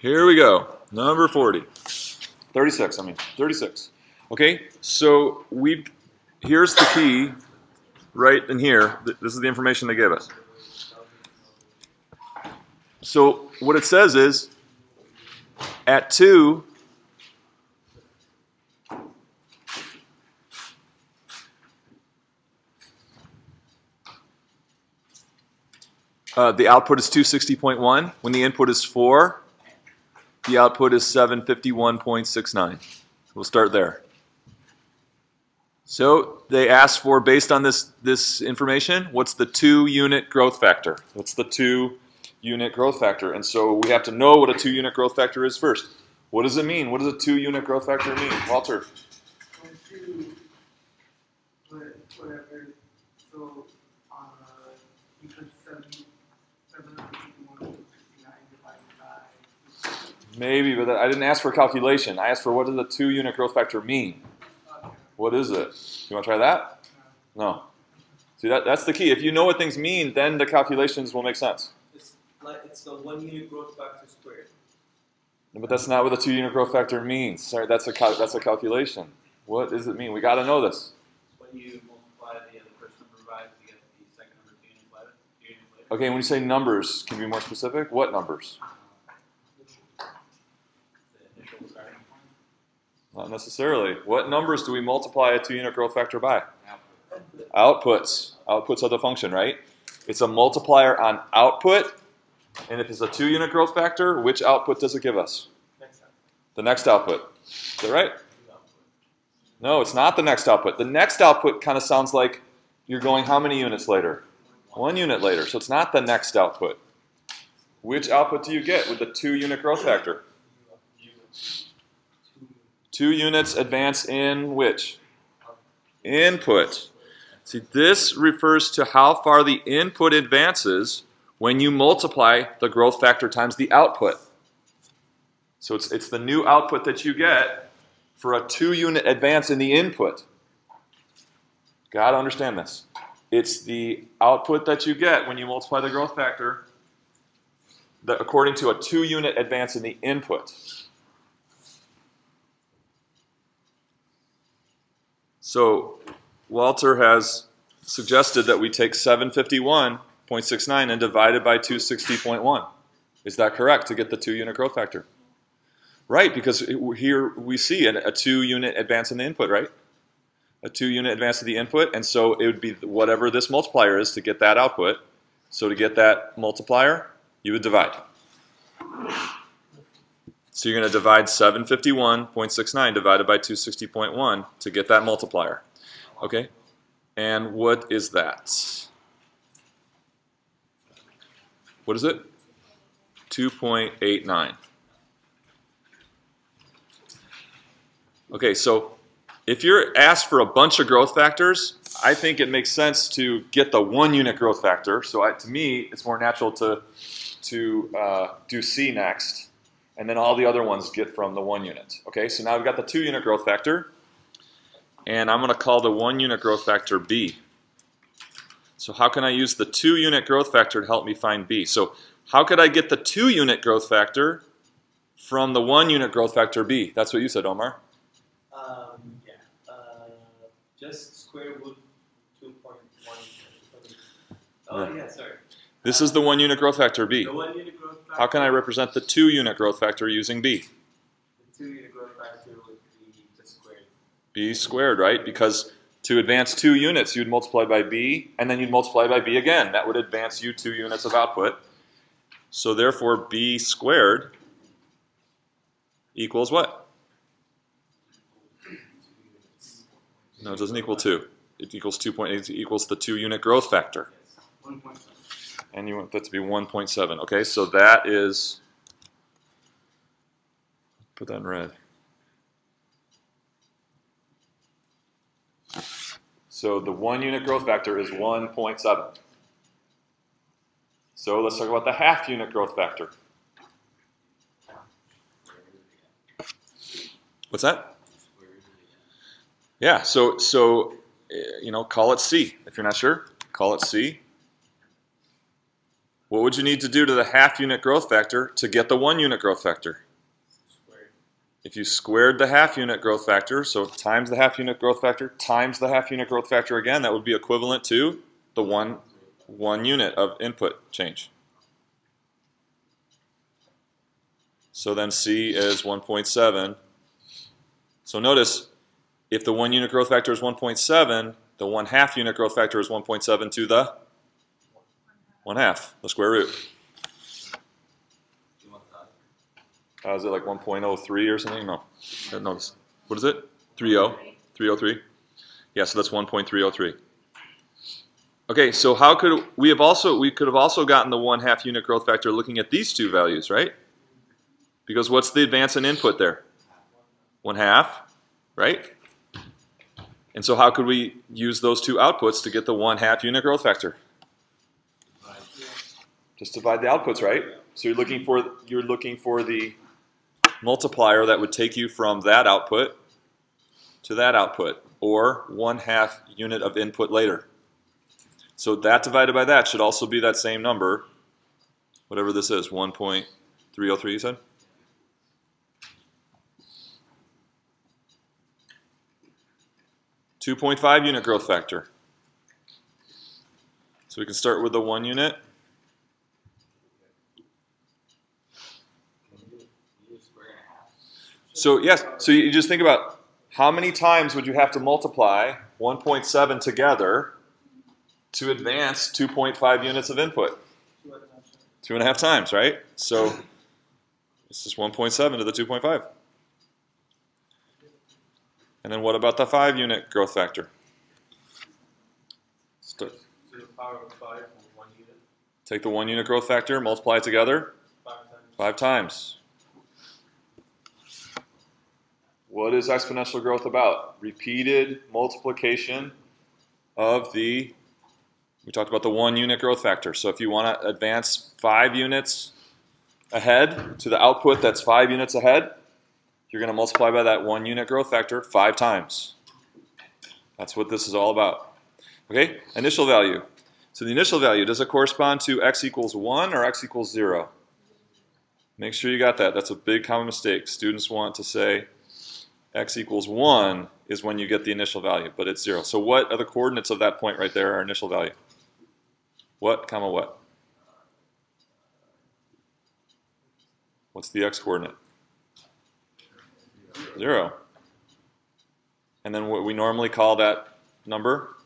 Here we go. Number 40. 36, I mean, 36. Okay, so we here's the key right in here. This is the information they gave us. So what it says is at 2, uh, the output is 260.1. When the input is 4, the output is 751.69. We'll start there. So they asked for, based on this, this information, what's the two unit growth factor? What's the two unit growth factor? And so we have to know what a two unit growth factor is first. What does it mean? What does a two unit growth factor mean? Walter. whatever, so, uh, you put seven, seven hundred fifty-one, sixty-nine divided by. Maybe, but I didn't ask for a calculation. I asked for what does the two unit growth factor mean? What is it? You want to try that? No. See, that, that's the key. If you know what things mean, then the calculations will make sense. It's like it's the one unit growth factor squared. But that's not what the two unit growth factor means. Sorry, that's a cal- that's a calculation. What does it mean? We got to know this. When you multiply the other first number by to get the second number two units later. Two units later. Okay, when you say numbers, can you be more specific? What numbers? The initial starting point. Not necessarily. What numbers do we multiply a two unit growth factor by? Outputs. Outputs of the function, right? It's a multiplier on output. And if it's a two unit growth factor, which output does it give us? Next. The next output. Is that right? Two output. No, it's not the next output. The next output kind of sounds like you're going how many units later? One unit later. So it's not the next output. Which output do you get with the two unit growth factor? Two units advance in which? Input. See, this refers to how far the input advances when you multiply the growth factor times the output. So it's, it's the new output that you get for a two unit advance in the input. Got to understand this. It's the output that you get when you multiply the growth factor according to a two unit advance in the input. So Walter has suggested that we take 751.69 and divide it by 260.1. Is that correct to get the two unit growth factor? Right, because here we see a two unit advance in the input, right? A two unit advance in the input, and so it would be whatever this multiplier is to get that output. So to get that multiplier, you would divide. So you're going to divide 751.69 divided by 260.1 to get that multiplier. Okay? And what is that? What is it? 2.89. Okay, so if you're asked for a bunch of growth factors, I think it makes sense to get the one unit growth factor. So I, to me, it's more natural to, to uh, do C next, and then all the other ones get from the one unit. Okay, so now I've got the two unit growth factor, and I'm going to call the one unit growth factor B. So how can I use the two unit growth factor to help me find B? So how could I get the two unit growth factor from the one unit growth factor B? That's what you said, Omar. Um, yeah. Uh, just square root two point one. Oh Right. yeah, sorry. This is the one unit growth factor B. The one unit growth. How can I represent the two unit growth factor using B? The two unit growth factor would be squared. B squared, right? Because to advance two units, you'd multiply by B, and then you'd multiply by B again. That would advance you two units of output. So therefore, B squared equals what? No, it doesn't equal 2. It equals 2.8. It equals the two unit growth factor. One point seven. And you want that to be 1.7. Okay, so that is, put that in red. So the one unit growth factor is 1.7. So let's talk about the half unit growth factor. What's that? Yeah, so so eh, you know, call it C. If you're not sure, call it C. what would you need to do to the half unit growth factor to get the one unit growth factor? Squared. If you squared the half unit growth factor, so times the half unit growth factor times the half unit growth factor again, that would be equivalent to the one, one unit of input change. So then C is 1.7. So notice, if the one unit growth factor is 1.7, the one half unit growth factor is 1.7 to the one half, the square root. Do you want that? Uh, is it like 1.03 or something? No. Uh, No. What is it? 30? 303? Yeah, so that's 1.303. Okay, so how could we have also we could have also gotten the one half unit growth factor looking at these two values, right? Because what's the advance in input there? One half, right? And so how could we use those two outputs to get the one half unit growth factor? Just divide the outputs, right? So you're looking for you're looking for the multiplier that would take you from that output to that output, or one half unit of input later. So that divided by that should also be that same number, whatever this is, 1.303 you said? Two point five unit growth factor. So we can start with the one unit. Can you, you use square and a half? So yes, so you just think about how many times would you have to multiply 1.7 together to advance 2.5 units of input? Two at a time. Two and a half times, right? So this is 1.7 to the 2.5. And then what about the 5 unit growth factor? To the power of five one unit, Take the 1 unit growth factor, multiply it together five times. 5 times. What is exponential growth about? Repeated multiplication of the, we talked about the one unit growth factor. So if you want to advance five units ahead to the output that's five units ahead, you're going to multiply by that one unit growth factor five times. That's what this is all about. Okay, initial value. So the initial value, does it correspond to x equals 1 or x equals 0? Make sure you got that. That's a big common mistake. Students want to say x equals 1 is when you get the initial value, but it's 0. So what are the coordinates of that point right there, our initial value? What, comma what? What's the x coordinate? 0. And then what we normally call that number?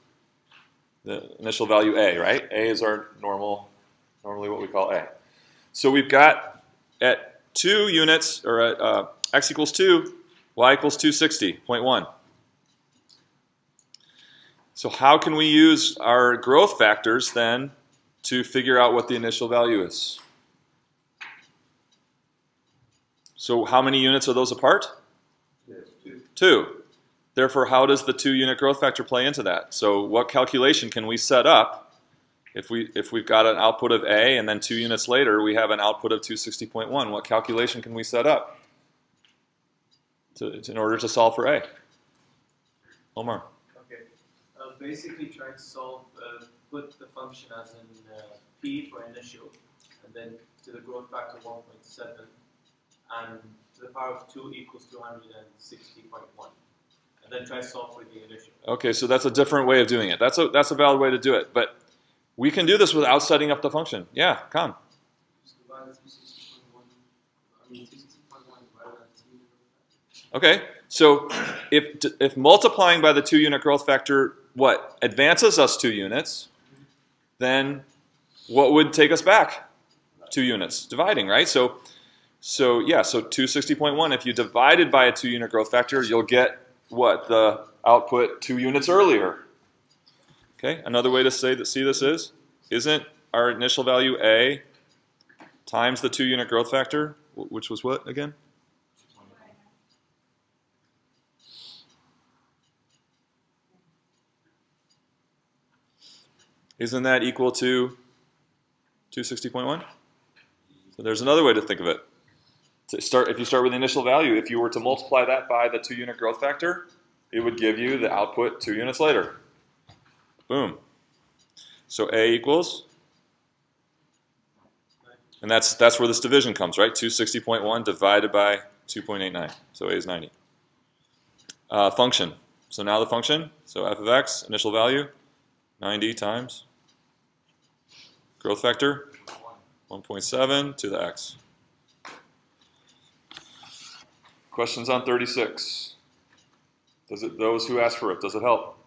The initial value a, right? a is our normal, normally what we call a. So we've got at 2 units, or at uh, x equals 2, y equals 260.1. So how can we use our growth factors then to figure out what the initial value is? So how many units are those apart? Two. Therefore, how does the two unit growth factor play into that? So what calculation can we set up if, we, if we've got an output of A and then two units later we have an output of 260.1? What calculation can we set up to, in order to solve for A? Omar. Okay, uh, basically trying to solve, uh, put the function as in uh, p for initial, and then to the growth factor 1.7, and to the power of 2 equals 260.1. And then try to solve for the initial. Okay, so that's a different way of doing it. That's a, that's a valid way to do it. But we can do this without setting up the function. Yeah, come. Just divide the two sixty point one, I mean, two sixty point one divided by two. Okay, so if, if multiplying by the two unit growth factor, what, advances us two units, then what would take us back two units? Dividing, right? So, so yeah, so 260.1, if you divide it by a two unit growth factor, you'll get what? The output two units earlier. Okay, another way to say that see this is, isn't our initial value A times the two unit growth factor, which was what again? Isn't that equal to 260.1? So there's another way to think of it. To start, if you start with the initial value, if you were to multiply that by the two unit growth factor, it would give you the output two units later. Boom. So A equals And that's, that's where this division comes, right? 260.1 divided by 2.89. So A is 90. Uh, function. So now the function. So f of x, initial value, 90 times growth factor, 1.7 to the x. Questions on 36? Does it, those who ask for it, does it help?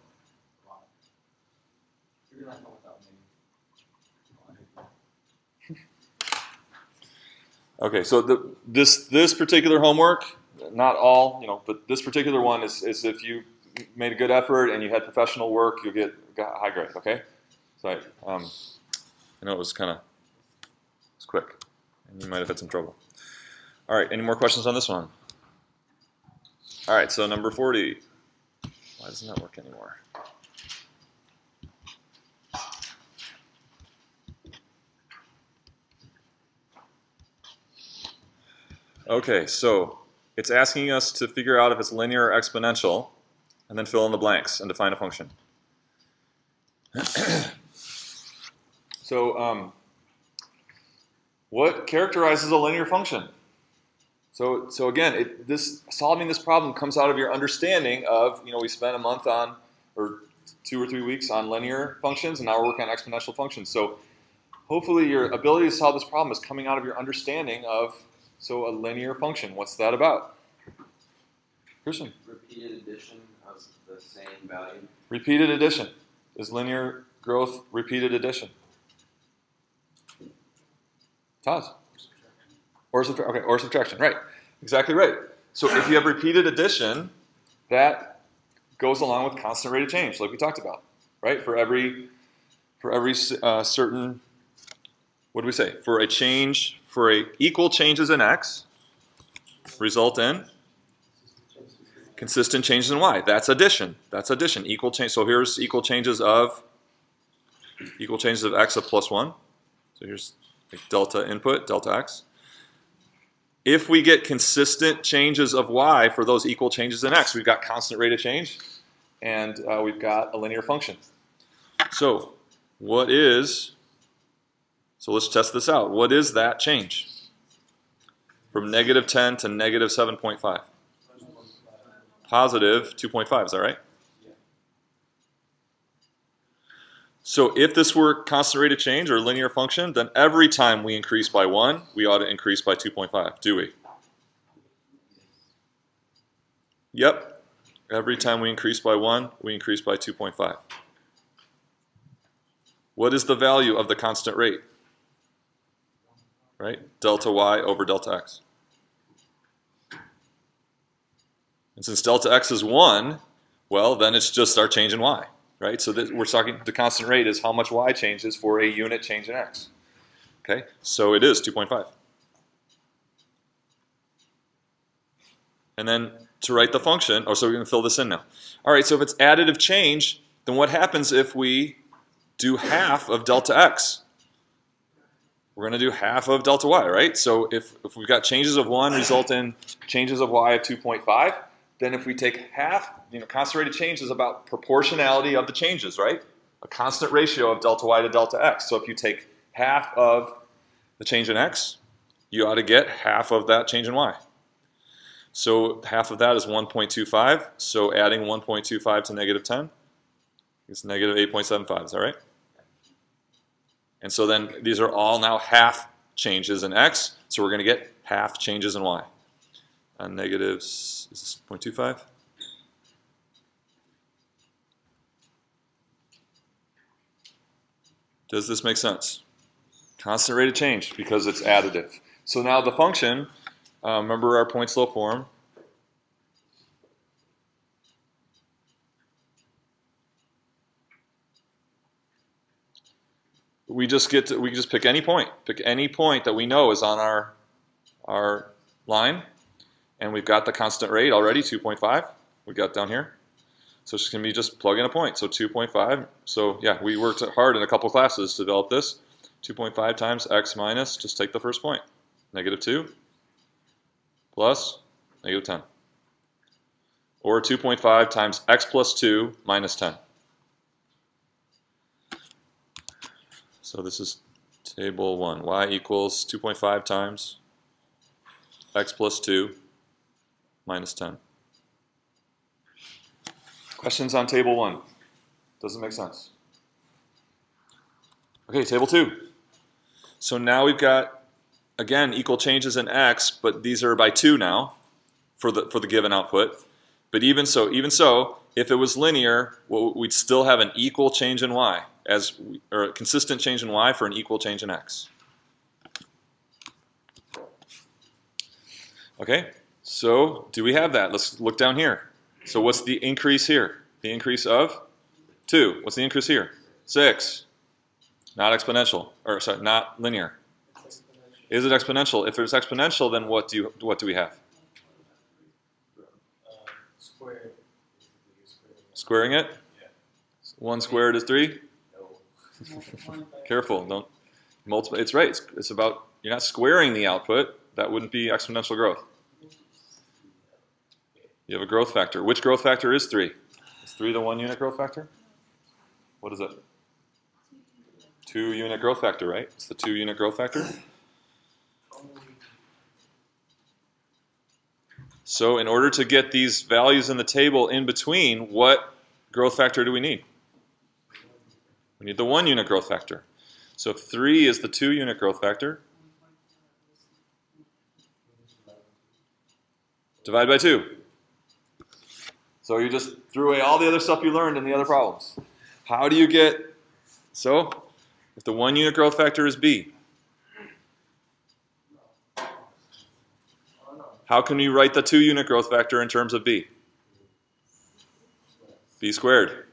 Okay, so the, this this particular homework, not all, you know, but this particular one is, is if you made a good effort and you had professional work, you'll get a high grade. Okay, so um, I know it was kind of it's quick, and you might have had some trouble. All right, any more questions on this one? All right, so number forty. Why doesn't that work anymore? Okay, so it's asking us to figure out if it's linear or exponential, and then fill in the blanks and define a function. so, um, what characterizes a linear function? So, so again, it, this solving this problem comes out of your understanding of, you know, we spent a month on, or two or three weeks on linear functions, and now we're working on exponential functions. So, hopefully, your ability to solve this problem is coming out of your understanding of so a linear function, what's that about? Christian. Repeated addition of the same value. Repeated addition. Is linear growth repeated addition? Todd. Or subtraction. Okay, or subtraction. Right. Exactly right. So if you have repeated addition, that goes along with constant rate of change, like we talked about, right? For every for every uh, certain, what do we say? For a change for a equal changes in x result in consistent changes in y. That's addition. That's addition. Equal change. So here's equal changes of equal changes of x of plus one. So here's delta input, delta x. If we get consistent changes of y for those equal changes in x, we've got constant rate of change, and uh, we've got a linear function. So what is so let's test this out. What is that change? From negative 10 to negative 7.5. Positive 2.5, is that right? So if this were constant rate of change or linear function, then every time we increase by 1, we ought to increase by 2.5, do we? Yep. Every time we increase by 1, we increase by 2.5. What is the value of the constant rate? right? Delta y over delta x. And since delta x is 1, well, then it's just our change in y, right? So we're talking, the constant rate is how much y changes for a unit change in x. Okay, so it is 2.5. And then to write the function, oh, so we're going to fill this in now. All right, so if it's additive change, then what happens if we do half of delta x? we're going to do half of delta y, right? So if, if we've got changes of 1 result in changes of y of 2.5, then if we take half, you know, constant rate of change is about proportionality of the changes, right? A constant ratio of delta y to delta x. So if you take half of the change in x, you ought to get half of that change in y. So half of that is 1.25. So adding 1.25 to negative 10 is negative 8.75. Is that right? And so then these are all now half changes in x, so we're going to get half changes in y. Is this 0.25? Does this make sense? Constant rate of change because it's additive. So now the function, uh, remember our point slope form, we just get to, we just pick any point, pick any point that we know is on our our line, and we've got the constant rate already, 2.5. We got down here, so it's going to be just plug in a point. So 2.5. So yeah, we worked hard in a couple classes to develop this. 2.5 times x minus, just take the first point, negative 2 plus negative 10. Or 2.5 times x plus 2 minus 10. So this is Table 1. y equals 2.5 times x plus 2 minus 10. Questions on table 1? Doesn't make sense. Okay, table 2. So now we've got, again, equal changes in x, but these are by 2 now for the, for the given output. But even so, even so, if it was linear, well, we'd still have an equal change in y, as or a consistent change in y for an equal change in x. Okay, so do we have that? Let's look down here. So what's the increase here? The increase of 2. What's the increase here? 6. Not exponential, or sorry, not linear. Is it exponential? If it's exponential, then what do you, what do we have? Squaring it? 1 squared is 3? No. Careful, don't multiply. It's right. It's, it's about you're not squaring the output. That wouldn't be exponential growth. You have a growth factor. Which growth factor is three? Is three the one unit growth factor? What is it? Two unit growth factor, right? It's the two unit growth factor. So in order to get these values in the table in between, what growth factor do we need? We need the one unit growth factor. So if 3 is the 2 unit growth factor, divide by 2. So you just threw away all the other stuff you learned in the other problems. How do you get, so if the one unit growth factor is b, how can you write the two unit growth factor in terms of b? b squared.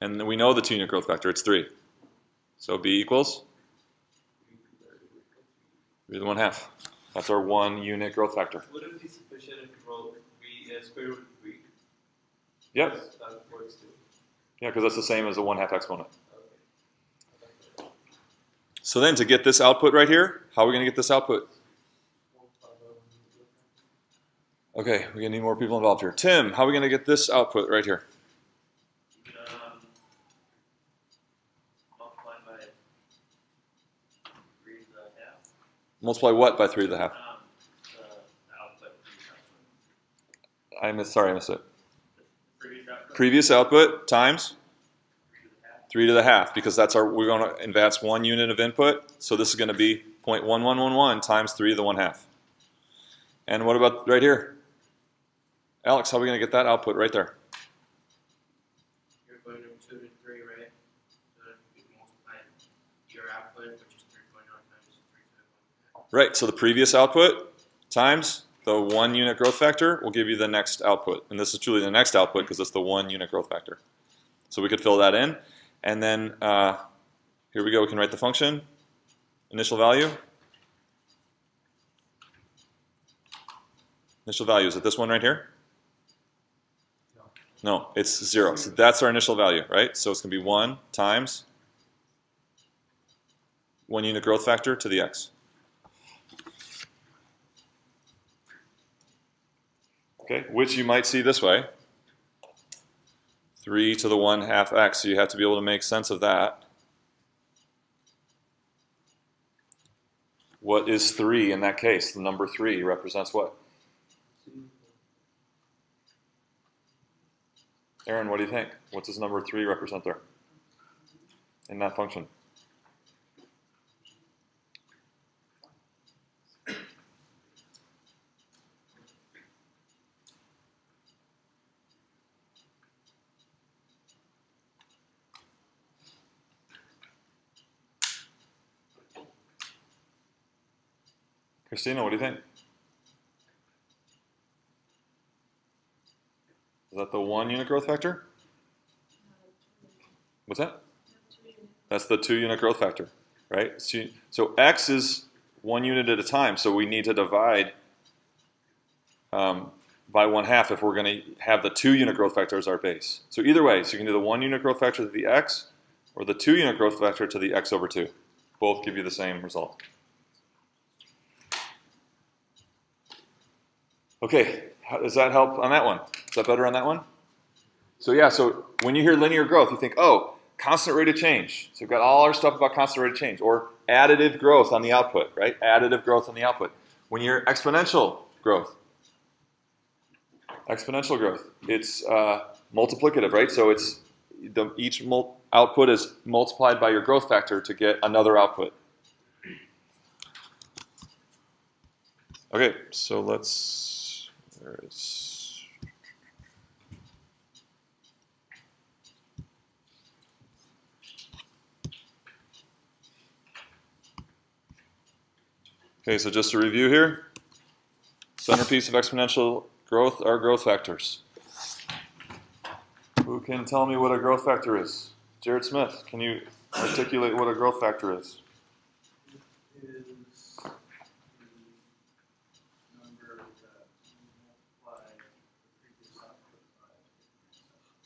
And we know the two unit growth factor, it's 3. So b equals 3 to the 1 half. That's our one unit growth factor. Would it be sufficient if uh? Yep. That works too. Yeah, because that's the same as a 1 half exponent. So then to get this output right here, how are we going to get this output? Okay, we're going to need more people involved here. Tim, how are we going to get this output right here? You can, um, multiply by three to the half. Multiply what by 3 to the half? Um, the the output, previous output. I missed, sorry, I missed it. Previous output. Times Three to the half. 3 to the half because that's our, we're going to advance one unit of input. So this is going to be 0.1111 times 3 to the 1 half. And what about right here? Alex, how are we going to get that output right there? You're going from two to three, right? So then you can multiply your output, which is three point nine times three to the one. Right, so the previous output times the one unit growth factor will give you the next output. And this is truly the next output because it's the one unit growth factor. So we could fill that in. And then uh, here we go, we can write the function, initial value. Initial value, is it this one right here? No, it's zero. So that's our initial value, right? So it's going to be 1 times 1 unit growth factor to the x. Okay, which you might see this way. 3 to the 1 half x, so you have to be able to make sense of that. What is 3 in that case? The number 3 represents what? Aaron, what do you think? What does number 3 represent there? In that function? Christina, what do you think? Is that the one unit growth factor? What's that? That's the two unit growth factor, right? So, so x is one unit at a time, so we need to divide um, by one half if we're going to have the two unit growth factor as our base. So either way, so you can do the one unit growth factor to the x or the two unit growth factor to the x over 2. Both give you the same result. Okay, how, does that help on that one? Is that better on that one? So yeah, so when you hear linear growth, you think, oh, constant rate of change. So we've got all our stuff about constant rate of change, or additive growth on the output, right? Additive growth on the output. When you're exponential growth, exponential growth, it's uh, multiplicative, right? So it's the, each output is multiplied by your growth factor to get another output. Okay, so let's. Where is. Okay, so just to review here centerpiece of exponential growth are growth factors. Who can tell me what a growth factor is? Jared Smith, can you articulate what a growth factor? Is the number that multiply the previous output by.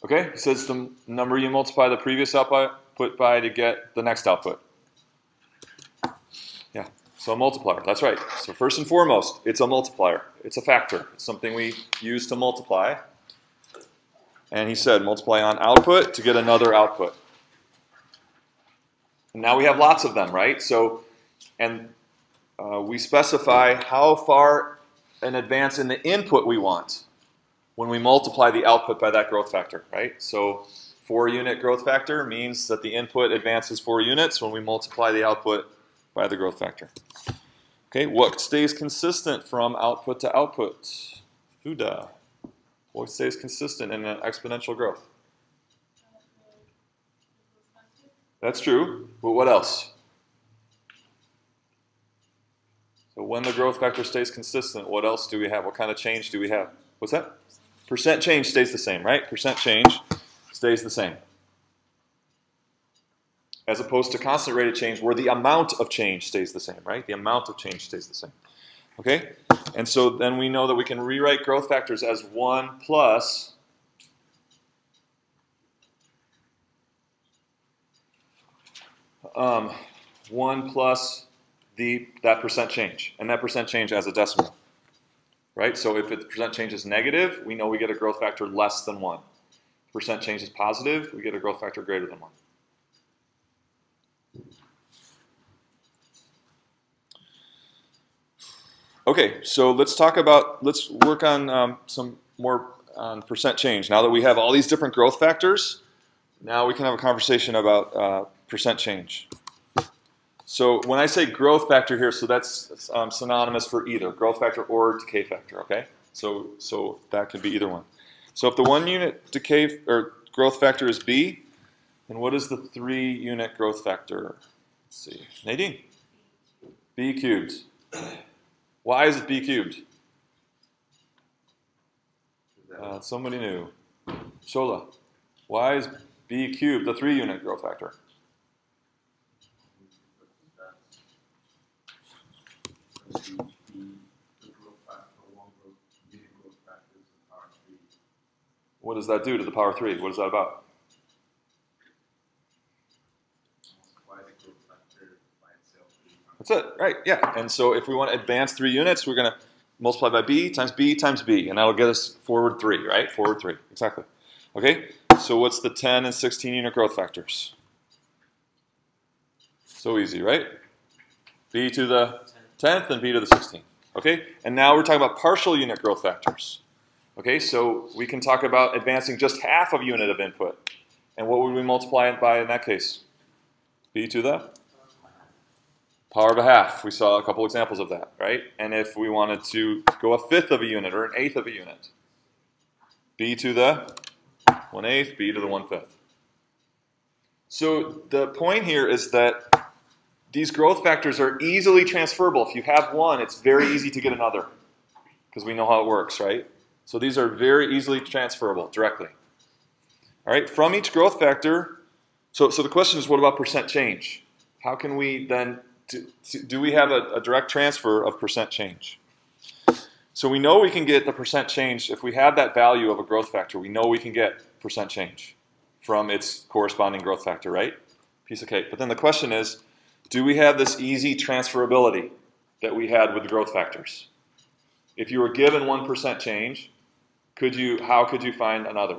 Okay, he says the number you multiply the previous output by to get the next output. Yeah, so a multiplier, that's right. So first and foremost, it's a multiplier. It's a factor. It's something we use to multiply. And he said multiply on output to get another output. And now we have lots of them, right? So, and uh, we specify how far in advance in the input we want when we multiply the output by that growth factor, right? So four unit growth factor means that the input advances four units when we multiply the output by the growth factor. Okay, what stays consistent from output to output? Huda. What stays consistent in an exponential growth? That's true, but what else? So when the growth factor stays consistent, what else do we have? What kind of change do we have? What's that? Percent change stays the same, right? Percent change stays the same. As opposed to constant rate of change where the amount of change stays the same, right? The amount of change stays the same. Okay? And so then we know that we can rewrite growth factors as 1 plus um, 1 plus the, that percent change. And that percent change as a decimal. Right? So if the percent change is negative, we know we get a growth factor less than 1. Percent change is positive, we get a growth factor greater than 1. Okay, so let's talk about, let's work on um, some more on percent change. Now that we have all these different growth factors, now we can have a conversation about uh, percent change. So when I say growth factor here, so that's um, synonymous for either growth factor or decay factor, okay? So, so that could be either one. So if the one unit decay or growth factor is B, then what is the three unit growth factor? Let's see, Nadine? B cubed. Why is it b cubed? Uh, somebody new. Shola. Why is b cubed the three unit growth factor? What does that do to the power three? What is that about? That's it, right? Yeah. And so if we want to advance three units, we're going to multiply by b times b times b, and that'll get us forward three, right? Forward three, exactly. Okay. So what's the 10 and 16 unit growth factors? So easy, right? b to the 10th and b to the 16th. Okay. And now we're talking about partial unit growth factors. Okay. So we can talk about advancing just half of unit of input. And what would we multiply it by in that case? b to the power of a half. We saw a couple examples of that, right? And if we wanted to go a fifth of a unit or an eighth of a unit, b to the 1 eighth, b to the 1 fifth. So the point here is that these growth factors are easily transferable. If you have one, it's very easy to get another because we know how it works, right? So these are very easily transferable directly. All right, from each growth factor, so, so the question is what about percent change? How can we then do, do we have a, a, direct transfer of percent change? So we know we can get the percent change if we have that value of a growth factor. We know we can get percent change from its corresponding growth factor, right? Piece of cake. But then the question is, do we have this easy transferability that we had with growth factors? If you were given 1% change, could you, how could you find another?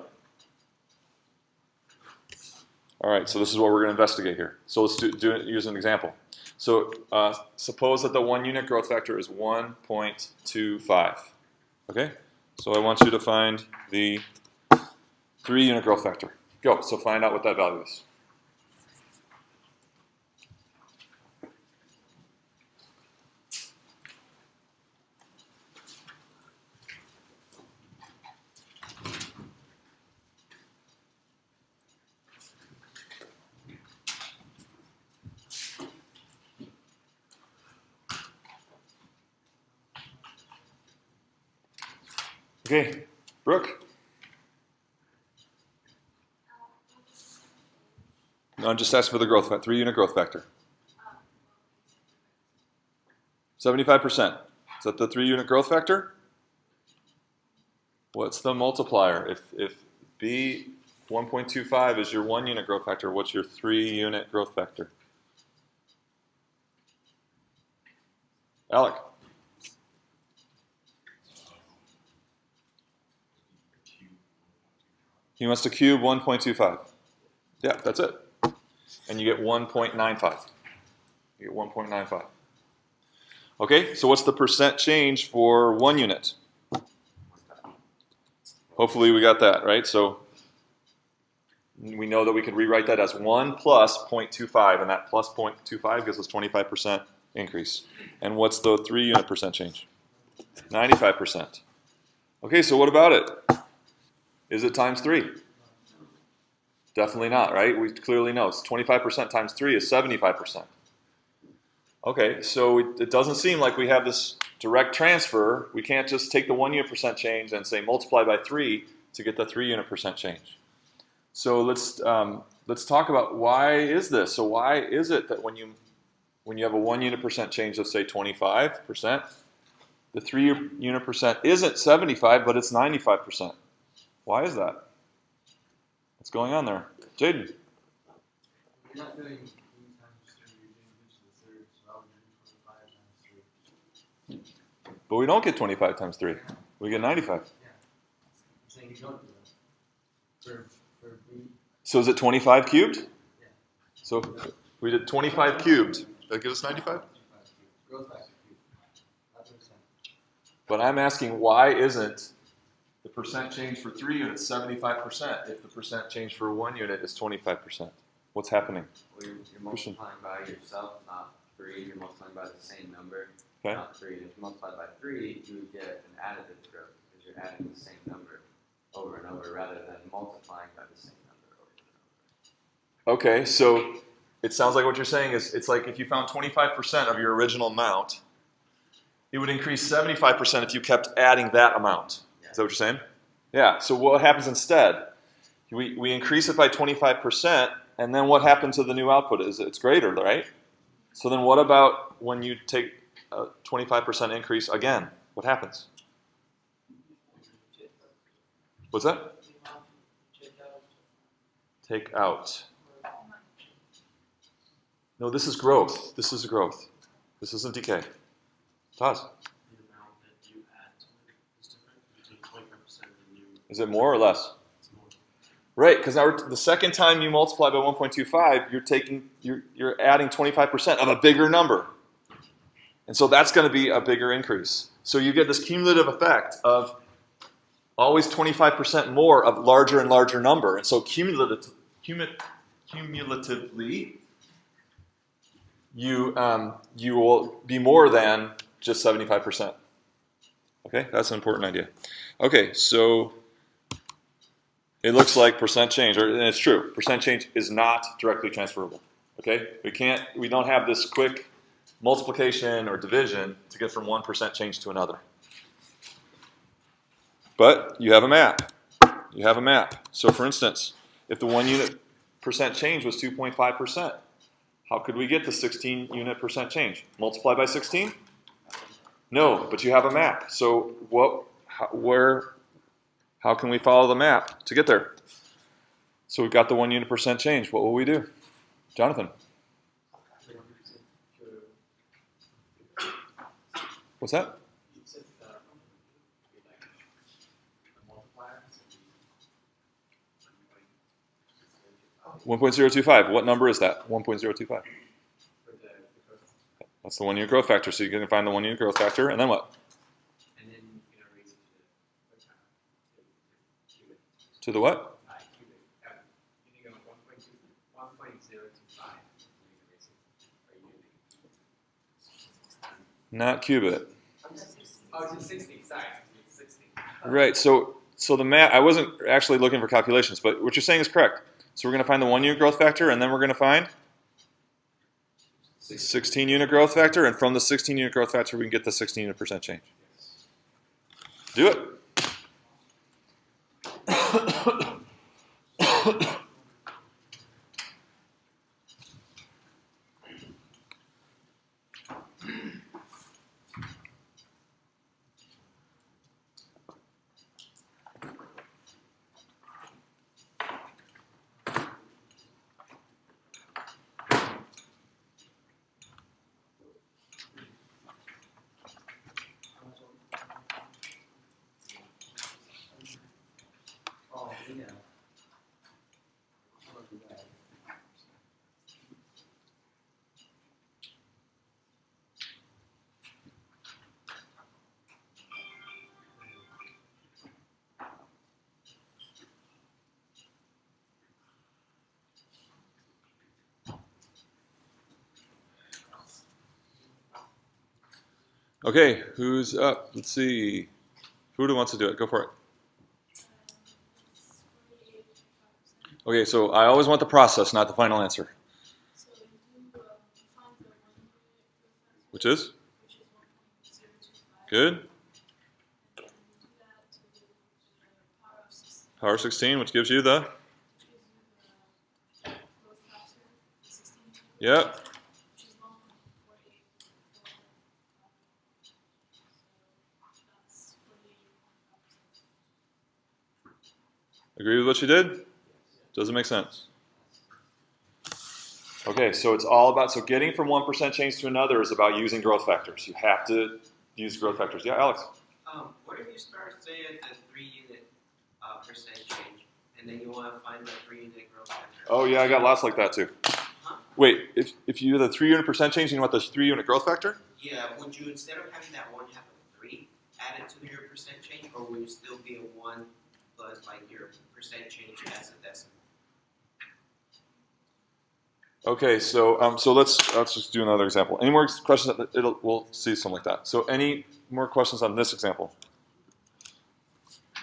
All right, so this is what we're going to investigate here. So let's do, do use an example. So uh, suppose that the one unit growth factor is 1.25. Okay? So I want you to find the three unit growth factor. Go. So find out what that value is. Okay, Brooke. No, I'm just asking for the growth factor, three unit growth factor. 75%. Is that the three unit growth factor? What's the multiplier? If, if B 1.25 is your one unit growth factor, what's your three unit growth factor? Alec. He wants to cube 1.25. Yeah, that's it. And you get 1.95. You get 1.95. Okay, so what's the percent change for one unit? Hopefully we got that, right? So we know that we could rewrite that as 1 plus 0.25, and that plus 0.25 gives us 25% increase. And what's the 3 unit percent change? 95%. Okay, so what about it? Is it times 3? Definitely not, right? We clearly know it's 25% times 3 is 75%. Okay, so it, doesn't seem like we have this direct transfer. We can't just take the 1 unit percent change and say multiply by 3 to get the 3 unit percent change. So let's, um, let's talk about why is this? So why is it that when you, when you have a 1 unit percent change of say 25%, the 3 unit percent isn't 75, but it's 95%. Why is that? What's going on there? Jaden. You're not doing times three, you're doing to the third, so I would do twenty-five times three. But we don't get 25 times 3. We get 95. I'm saying you don't do that. For, for B, So is it 25 cubed? So we did 25 cubed. That gives us 95? twenty-five cube, growth factor cube, not percent. But I'm asking why isn't the percent change for 3 units 75% if the percent change for 1 unit is 25%? What's happening? Well, you're, you're multiplying by yourself, not three. You're multiplying by the same number, Okay. not three. If you multiply by three, you would get an additive growth because you're adding the same number over and over rather than multiplying by the same number over and over. Okay, so it sounds like what you're saying is it's like if you found 25% of your original amount, it would increase 75% if you kept adding that amount. Is that what you're saying? Yeah, so what happens instead? We, we increase it by 25%, and then what happens to the new output is it's greater, right? So then what about when you take a 25% increase again? What happens? What's that? Take out. No, this is growth. This is growth. This isn't decay. Taz, The amount that you add to it is different. You take twenty-five percent and you, is it more or less? Right, because the second time you multiply by 1.25, you're taking you're you're adding 25% of a bigger number, and so that's going to be a bigger increase. So you get this cumulative effect of always 25% more of larger and larger number, and so cumulative, cumulatively, you um, you will be more than just 75%. Okay, that's an important idea. Okay, so. It looks like percent change, or, and it's true. Percent change is not directly transferable. Okay, we can't, we don't have this quick multiplication or division to get from one percent change to another. But you have a map. You have a map. So, for instance, if the one unit percent change was 2.5 percent, how could we get the 16 unit percent change? Multiply by 16? No, but you have a map. So, what, how, where, how can we follow the map to get there? So we've got the one unit percent change. What will we do? Jonathan, what's that? A multiplier, so we- 1.025. What number is that? 1.025. For the, the growth That's the one unit growth factor. So you can find the one unit growth factor, and then what? And then you're gonna raise it to, what, uh, to, to cubic, To the what? uh, cubic, uh, you think of one point two, one point zero two five, so you can raise it, the what? Not qubit. To to. Right. So so the math. I wasn't actually looking for calculations, but what you're saying is correct. So we're going to find the one unit growth factor, and then we're going to find 16 unit growth factor, and from the 16 unit growth factor, we can get the 16 unit percent change. Do it. Okay, who's up? Let's see. Who wants to do it? Go for it. Okay, so I always want the process, not the final answer. Which is good. Power sixteen, Power of 16, which gives you the which gives you the growth factor, the sixteen. yep. Which is one point four eight four. So that's forty-eight point five percent. Agree with what you did? Does it make sense? Okay, so it's all about so getting from one percent change to another is about using growth factors. You have to use growth factors. Yeah, Alex. Um, what if you start say at the three unit, uh, percent change, and then you wanna find the three unit growth factor? Oh yeah, I got lots like that too. Wait, if, if you have the three unit percent change, you want the three unit growth factor? Yeah, would you, instead of having that one half of three, add it to your percent change, or would you still be a one plus like your percent change as a decimal? Okay, so um, so let's let's just do another example. Any more questions? It'll we'll see something like that. So any more questions on this example?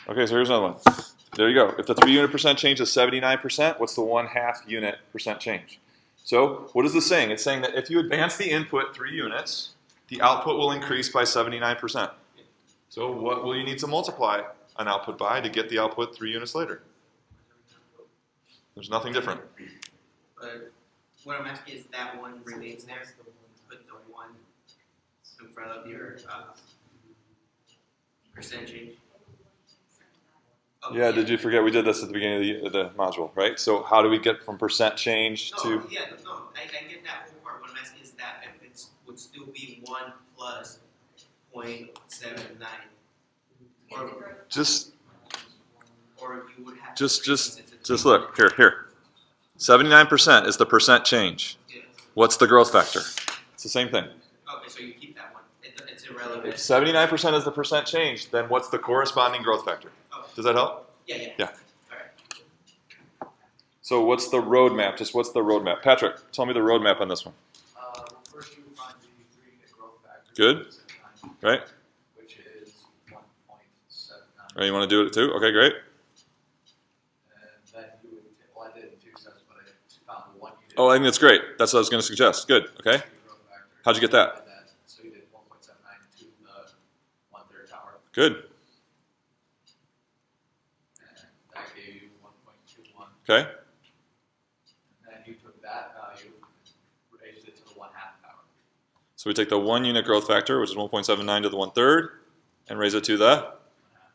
Okay, so here's another one. There you go. If the three unit percent change is 79%, what's the one half unit percent change? So what is this saying? It's saying that if you advance the input three units, the output will increase by 79%. So what will you need to multiply an output by to get the output three units later? There's nothing different. But what I'm asking is that one remains there, put the one in front of your, uh, percent change? Oh, Yeah, did you forget we did this at the beginning of the, the module, right? So how do we get from percent change No, to yeah, no, I, I get that whole part, what I'm asking is that if it's, would still be one plus point seven nine. Or, just or you would have. Just- just- it just look here here. 79% is the percent change. What's the growth factor? It's the same thing. Okay, so you keep that one, it, it's irrelevant. If 79% is the percent change, then what's the corresponding growth factor? Oh, Does that help? yeah, yeah. Yeah. So what's the roadmap? Just what's the roadmap? Patrick, tell me the roadmap on this one. Uh, first you find the growth factor. Good. Right? Which is one point seven nine. Or you want to do it too? Okay, great. And then you would, ta- well, I did it in two steps, but I found the one unit. Oh, I think that's great. That's what I was going to suggest. Good. Okay. How'd you get that? And then- So you did one point seven nine to the one third power, Good. and that gave you one point two one. Okay. And then you took that value, raised it to the one half power. So we take the one unit growth factor, which is 1.79 to the one third, and raise it to the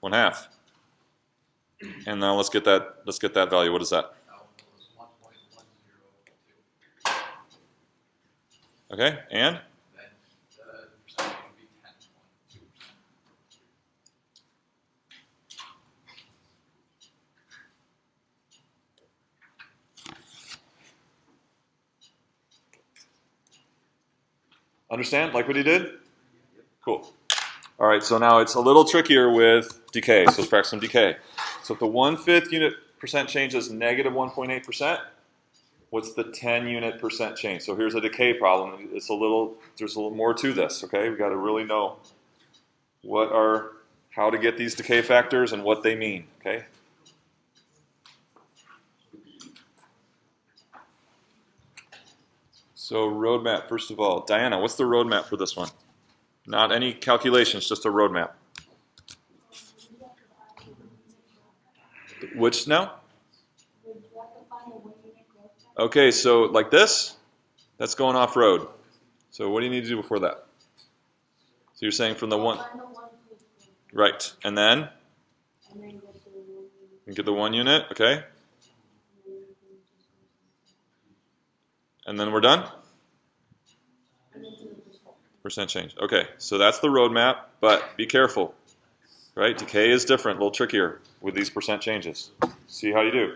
one half. And now let's get that. Let's get that value. What is that? That one was one point one zero two. Okay. And Then the percentage would be ten point two and? Understand? Like what he did? Cool. All right, so now it's a little trickier with decay. So let's practice some decay. So if the one-fifth unit percent change is negative 1.8%, what's the 10 unit percent change? So here's a decay problem. It's a little, there's a little more to this, okay? We've got to really know what are, how to get these decay factors and what they mean, okay? So roadmap, first of all. Diana, what's the roadmap for this one? Not any calculations, just a roadmap. Which now? Okay, so like this, that's going off road. So what do you need to do before that? So you're saying from the one, right, and then you get the one unit, okay, and then we're done. Percent change. Okay, so that's the roadmap, but be careful, right? Decay is different, a little trickier with these percent changes. See how you do.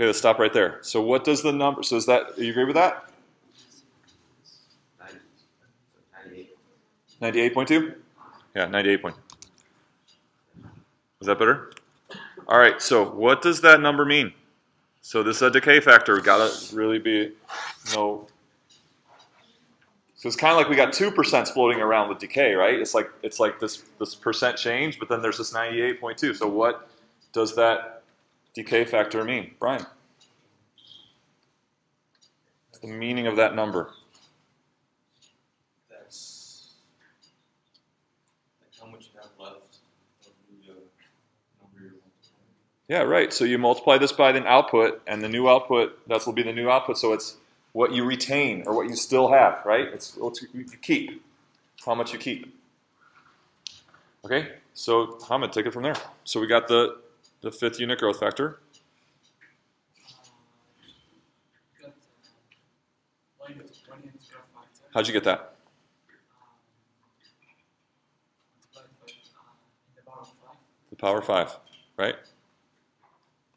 Okay, let's stop right there. So what does the number? So is that you agree with that? Ninety, so ninety-eight. Ninety-eight point two. Yeah, ninety-eight point. Is that better? All right. So what does that number mean? So this is a decay factor. We gotta really be you know. So it's kind of like we got two percent floating around with decay, right? It's like it's like this this percent change, but then there's this ninety-eight point two. So what does that decay factor mean, Brian? What's the meaning of that number? That's like how much you have left of the uh, number you're. Yeah, right. So you multiply this by the output, and the new output, that will be the new output. So it's what you retain or what you still have, right? It's what you keep, how much you keep. Okay, so Hamid, take it from there. So we got the, the fifth unit growth factor. How'd you get that? the power five, right?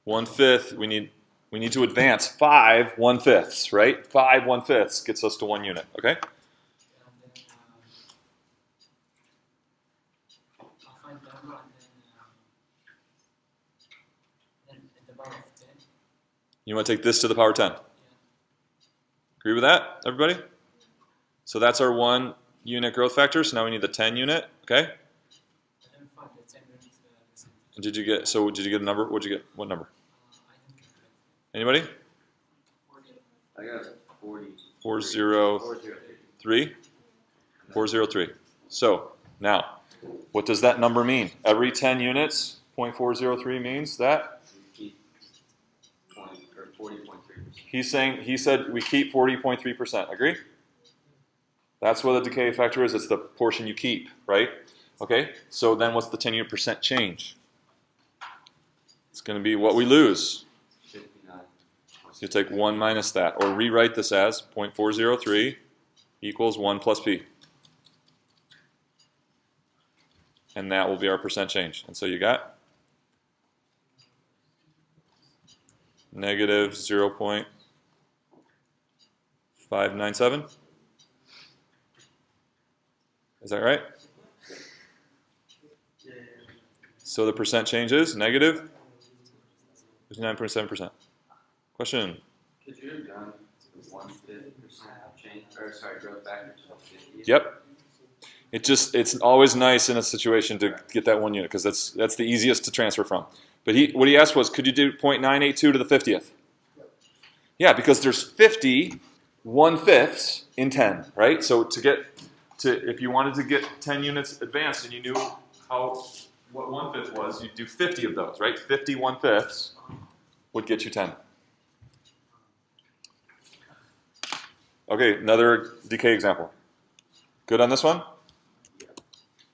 One fifth, we need we need to advance five one fifths, right? Five one fifths gets us to one unit, okay? And then, um, I'll find the number and then, um, then in the power of ten, You want to take this to the power 10. Agree with that, everybody? So that's our one unit growth factor. So now we need the 10 unit, okay? Didn't find the ten units, percent. And did you get, so did you get a number? What'd you get? What number? I didn't calculate. Anybody? I got forty. 403. Four zero eight. 403. So now, what does that number mean? Every 10 units, 0.403 means that? 40.3%. He's saying, he said we keep 40.3%. Agree? That's what the decay factor is. It's the portion you keep, right? Okay, so then what's the 10-year percent change? It's going to be what we lose. So you take 1 minus that, or rewrite this as 0.403 equals 1 plus p. And that will be our percent change. And so you got negative 0.597. Is that right? So the percent change is negative 59.7%. Question? Could you have done one fifth percent change, or sorry, growth factor to? Yep. It just it's always nice in a situation to get that one unit because that's that's the easiest to transfer from. But he what he asked was could you do 0.982 to the 50th? Yeah, because there's 50 one fifths in 10, right? So to get to if you wanted to get 10 units advanced and you knew how what one fifth was, you'd do 50 of those, right? 50 one fifths would get you 10. Okay, another decay example. Good on this one?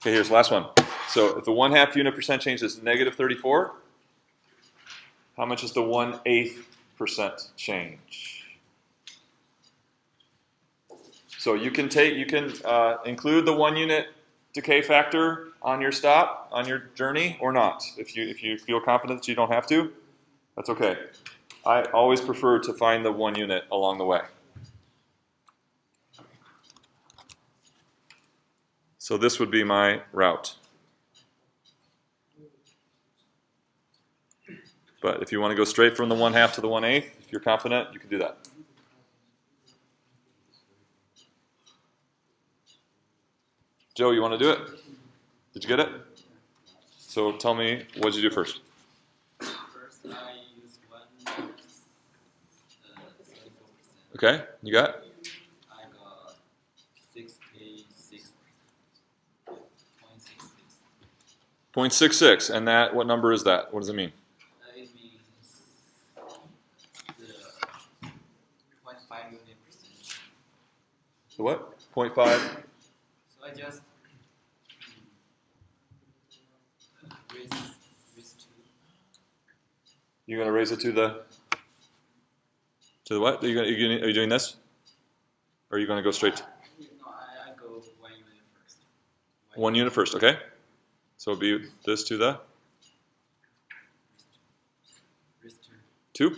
Okay, here's the last one. So if the one half unit percent change is negative 34, how much is the one eighth percent change? So you can take, you can uh, include the one unit decay factor on your stop, on your journey, or not. If you if you feel confident that you don't have to, that's okay. I always prefer to find the one unit along the way. So this would be my route. But if you want to go straight from the one half to the one eighth, if you're confident, you can do that. Joe, you want to do it? Did you get it? So tell me, what did you do first? First, I use one, percent. Okay, you got? I got sixty-six point six six. 0.66, and that, what number is that? What does it mean? Uh, it means the point five million percent. The what? 0.5? So I just raise, raise two. You're going to raise it to the, to the what? Are you, gonna, are you, gonna, are you doing this? Or are you going to go straight to No, I, I go one unit first. one unit first, okay? So it'll be this to the two.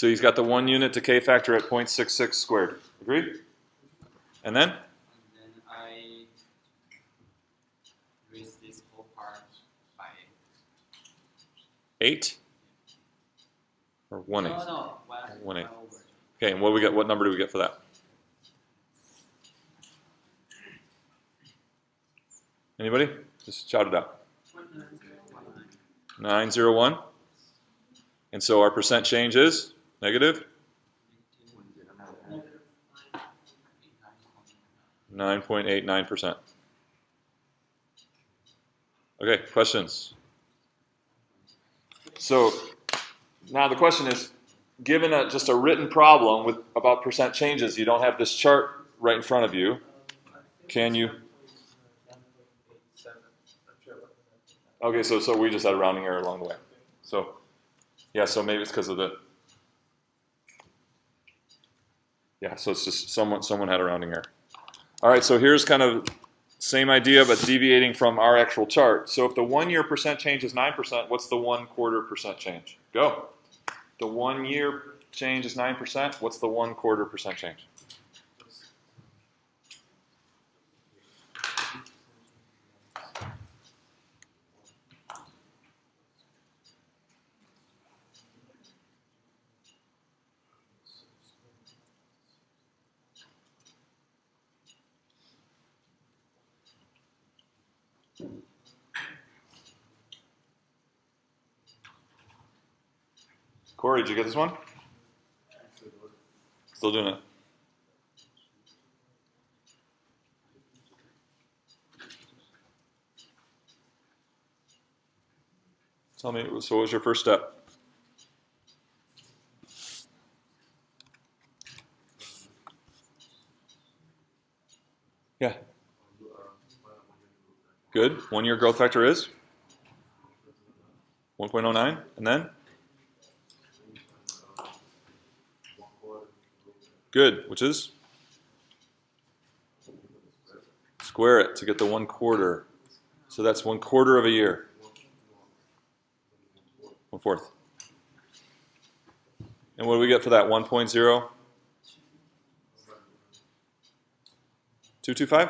2. So he's got the one unit decay factor at 0.66 squared. Agreed? And then? And then I raise this whole part by 8? Or 1 8? No, no, one, One eight. over. Okay, and what we get? What number do we get for that? Anybody? Just shout it out. Nine zero one. And so our percent change is negative nine point eight nine percent. Okay, questions. So now the question is, given a, just a written problem with about percent changes, you don't have this chart right in front of you. Can you? Okay, so so we just had a rounding error along the way. So yeah, so maybe it's because of the yeah. So it's just someone someone had a rounding error. All right, so here's kind of same idea, but deviating from our actual chart. So if the one year percent change is nine percent, what's the one quarter percent change? Go. The one year change is nine percent. What's the one quarter percent change? Corey, did you get this one? Still doing it. Tell me, so what was your first step? Yeah. Good. One year growth factor is 1.09. And then? Good, which is Square it to get the one quarter. So that's one quarter of a year. One fourth. And what do we get for that? 1.0? 225?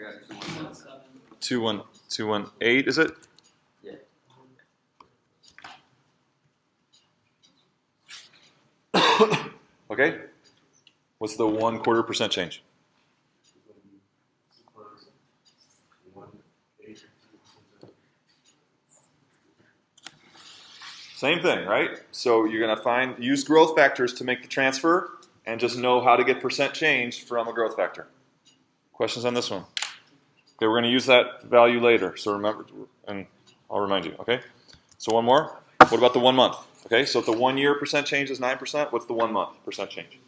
I got two one One seven. 21218, is it? Yeah. Okay. What's the one quarter percent change? Same thing, right? So you're going to find use growth factors to make the transfer and just know how to get percent change from a growth factor. Questions on this one? Okay, we're going to use that value later. So remember, and I'll remind you, okay? So one more. What about the one month? Okay, so if the one year percent change is 9%, what's the one month percent change?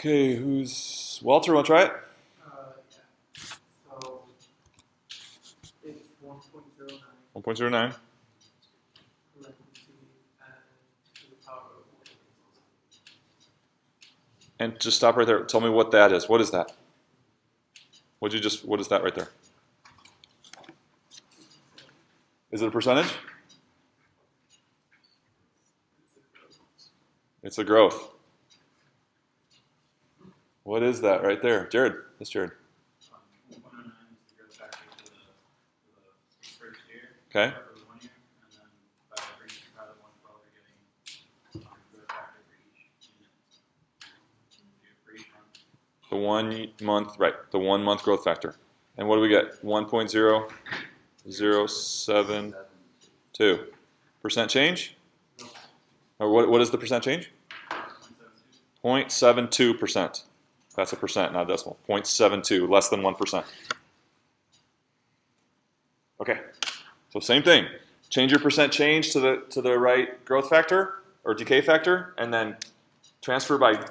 Okay, who's Walter? Want to try it? Uh, yeah. So it's one point zero nine 1.09. and to the power of one. And just stop right there. Tell me what that is. What is that? Would you just? What is that right there? Is it a percentage? It's a growth. What is that right there, Jared? That's Jared. One nine is the growth factor for the, for the first year. Okay. the one year, and then by bringing it by the one twelve, you're getting growth factor for each unit. For each month. The one month, right? The one month growth factor. And what do we get? 1.007 two percent change. Or what? What is the percent change? Point seven two. 0.72 percent. That's a percent, not a decimal. 0.72, less than one percent. Okay. So same thing. Change your percent change to the to the right growth factor or decay factor, and then transfer by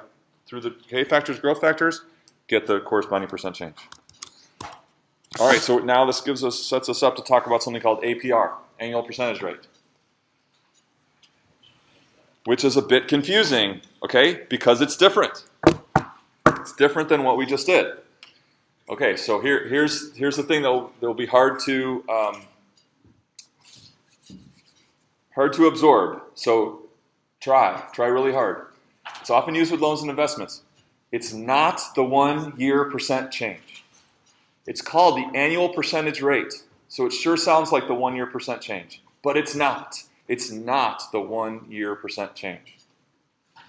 through the decay factors, growth factors, get the corresponding percent change. All right. So now this gives us sets us up to talk about something called APR, annual percentage rate, which is a bit confusing. Okay, because it's different. It's different than what we just did. Okay, so here, here's here's the thing that'll, that'll be hard to um, hard to absorb. So try, try really hard. It's often used with loans and investments. It's not the one year percent change. It's called the annual percentage rate. So it sure sounds like the one year percent change, but it's not. It's not the one year percent change.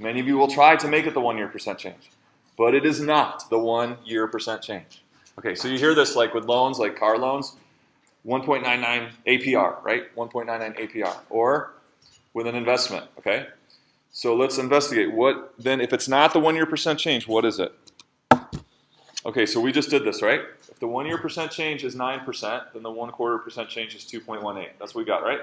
Many of you will try to make it the one year percent change, but it is not the one year percent change. Okay, so you hear this like with loans, like car loans, 1.99 APR, right? 1.99 APR. Or with an investment, okay? So let's investigate. What then, if it's not the one year percent change, what is it? Okay, so we just did this, right? If the one year percent change is 9%, then the one quarter percent change is 2.18. That's what we got, right?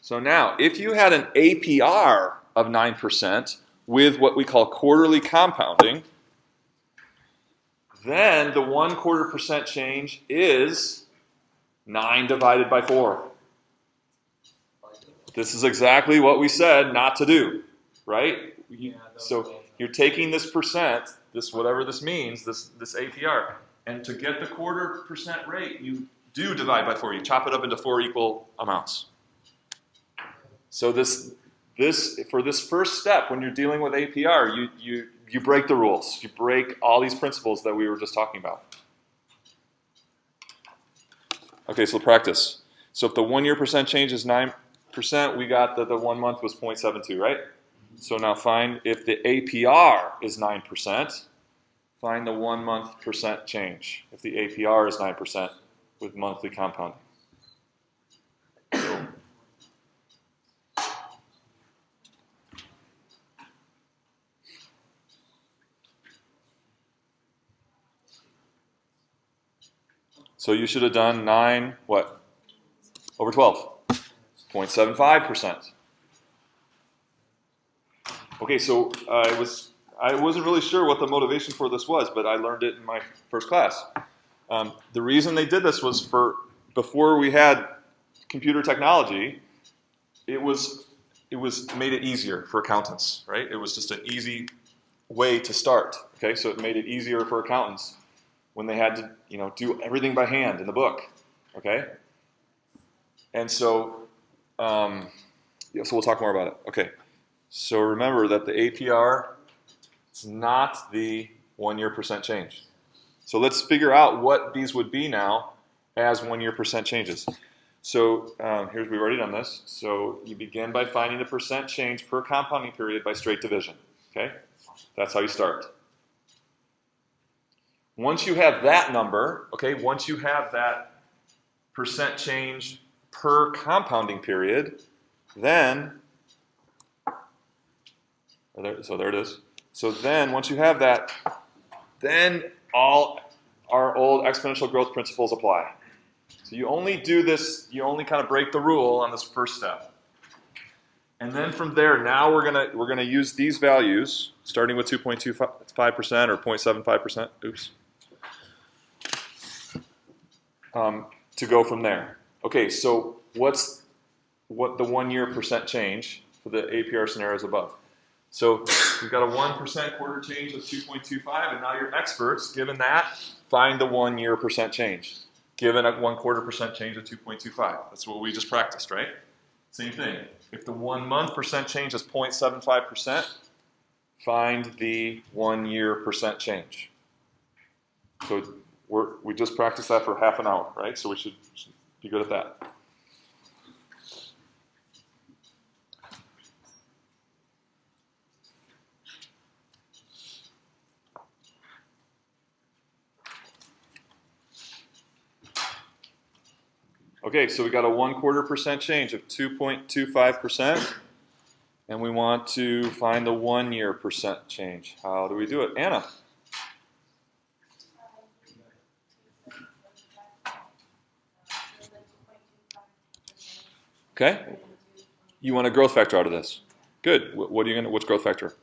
So now, if you had an APR of 9% with what we call quarterly compounding, then the one quarter percent change is 9 divided by 4. This is exactly what we said not to do, right? You- so you're taking this percent, this whatever this means, this this APR, and to get the quarter percent rate, you do divide by 4. You chop it up into four equal amounts. So this this for this first step when you're dealing with APR, you you you break the rules. You break all these principles that we were just talking about. Okay, so practice. So if the one year percent change is nine percent, we got that the one month was 0.72, right? So now find if the APR is nine percent, find the one month percent change. If the APR is nine percent with monthly compounding. So you should have done 9, what? Over 12. 0.75%. Okay, so I was I wasn't really sure what the motivation for this was, but I learned it in my first class. Um, the reason they did this was for before we had computer technology, it was it was made it easier for accountants, right? It was just an easy way to start. Okay, so it made it easier for accountants when they had to, you know, do everything by hand in the book. Okay, and so, um, yeah, so we'll talk more about it. Okay, so remember that the APR is not the one-year percent change. So let's figure out what these would be now as one-year percent changes. So um, here's we've already done this. So you begin by finding the percent change per compounding period by straight division. Okay, that's how you start. Once you have that number, okay, once you have that percent change per compounding period, then oh, so there it is. So then, once you have that, then all our old exponential growth principles apply. So you only do this, you only kind of break the rule on this first step. And then from there, now we're gonna we're gonna use these values, starting with 2.25% or 0.75%. Oops. Um, to go from there. Okay, so what's what the one year percent change for the APR scenarios above? So we've got a 1% quarter change of 2.25, and now you're experts. Given that, find the one year percent change. Given a one quarter percent change of 2.25. That's what we just practiced, right? Same thing. If the one month percent change is 0.75%, find the one year percent change. So we're, we just practiced that for half an hour, right? So we should, should be good at that. Okay, so we got a one quarter percent change of 2.25%, and we want to find the one year percent change. How do we do it? Anna. Okay. You want a growth factor out of this. Good. What are you to, what's growth factor?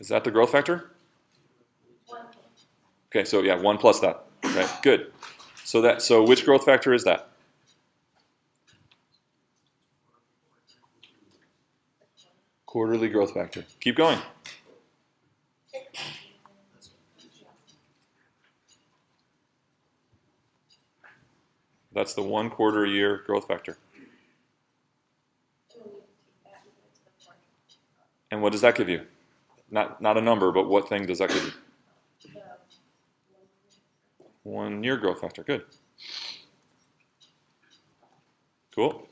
Is that the growth factor? Okay, so yeah, one plus that. Right, good. So that so which growth factor is that? Quarterly growth factor. Keep going. That's the one quarter a year growth factor. And what does that give you? Not not a number, but what thing does that give you? One year growth factor. Good. Cool.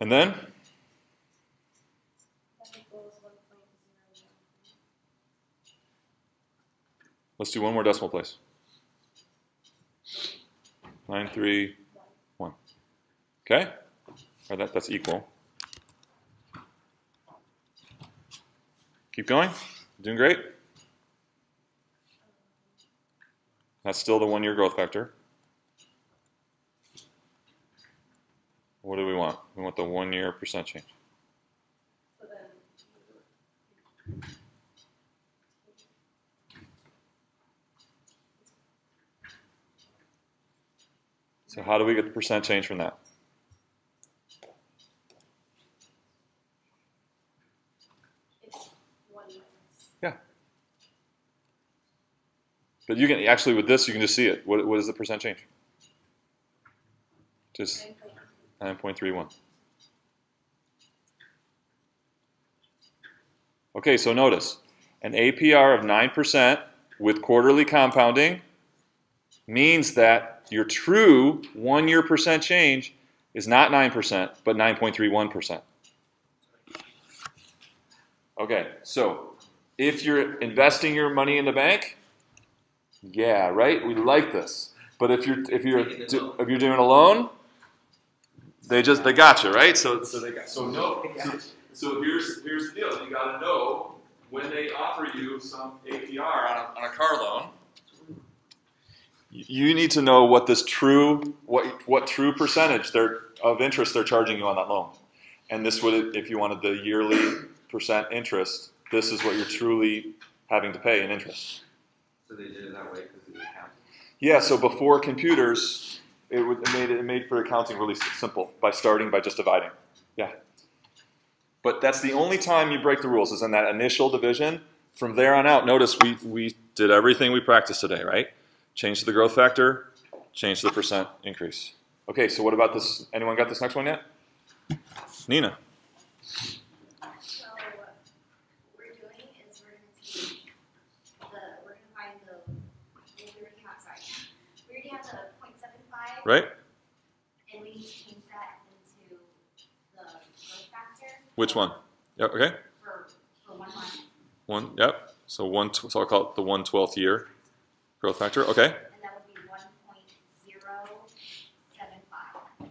And then? Let's do one more decimal place. 931. Okay? Or that, that's equal. Keep going. Doing great. That's still the one year growth factor. What do we want? We want the one year percent change. So how do we get the percent change from that? Yeah. But you can actually with this you can just see it. What, what is the percent change? Just 9.31. Okay, so notice an APR of 9% with quarterly compounding means that your true one year percent change is not 9%, but 9.31%. Okay, so if you're investing your money in the bank, yeah, right? We like this. But if you're if you're do, if you're doing a loan, They just they got you right. So so they got so no. So, so here's here's the deal. You got to know when they offer you some APR on a, on a car loan. You need to know what this true what what true percentage they're of interest they're charging you on that loan, and this would if you wanted the yearly percent interest. This is what you're truly having to pay in interest. So they did it that way because of the account. Yeah, so before computers, it, would, it made it made for accounting really simple by starting by just dividing. Yeah. But that's the only time you break the rules is in that initial division. From there on out, notice we, we did everything we practiced today, right? Change the growth factor, change the percent increase. Okay, so what about this? Anyone got this next one yet? Nina. So what we're doing is we're gonna take the, we're gonna find the, we already have, sorry, we already have the point seven five. Right? And we need to change that into the growth factor. Which one? Yep, okay. For, for one month, One, yep. So one, so I'll call it the one twelfth year growth factor. Okay. and that would be one point zero seven five,